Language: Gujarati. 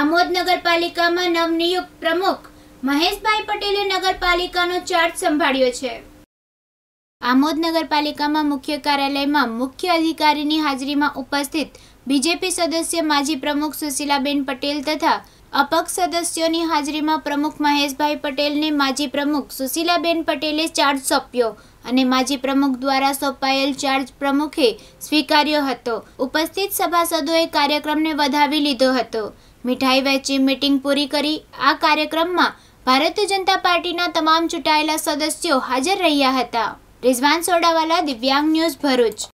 આમોદ નગરપાલિકામાં નવનિયુક્ત પ્રમુખ મહેશભાઈ પટેલે નગરપાલિકાનો ચાર્જ સંભાળ્યો છે. આમોદ નગરપાલિકામાં મુખ્ય કાર્યાલયમાં મુખ્ય અધિકારીની હાજરીમાં ઉપસ્થિત બીજેપી સદસ્ય માજી પ્રમુખ સુશીલાબેન પટેલ તથા અપક્ષ સદસ્યોની હાજરીમાં પ્રમુખ મહેશભાઈ પટેલને માજી પ્રમુખ સુશીલાબેન પટેલે ચાર્જ સોંપ્યો અને માજી પ્રમુખ દ્વારા સોંપાયેલ ચાર્જ પ્રમુખે સ્વીકાર્યો હતો. ઉપસ્થિત સભાસદોએ કાર્યક્રમને વધાવી લીધો હતો. મીઠાઈ વહેંચી મીટિંગ પૂરી કરી. આ કાર્યક્રમમાં ભારતીય જનતા પાર્ટીના તમામ ચૂંટાયેલા સદસ્યો હાજર રહ્યા હતા. રિઝવાન સોડાવાલા, દિવ્યાંગ ન્યૂઝ ભરૂચ.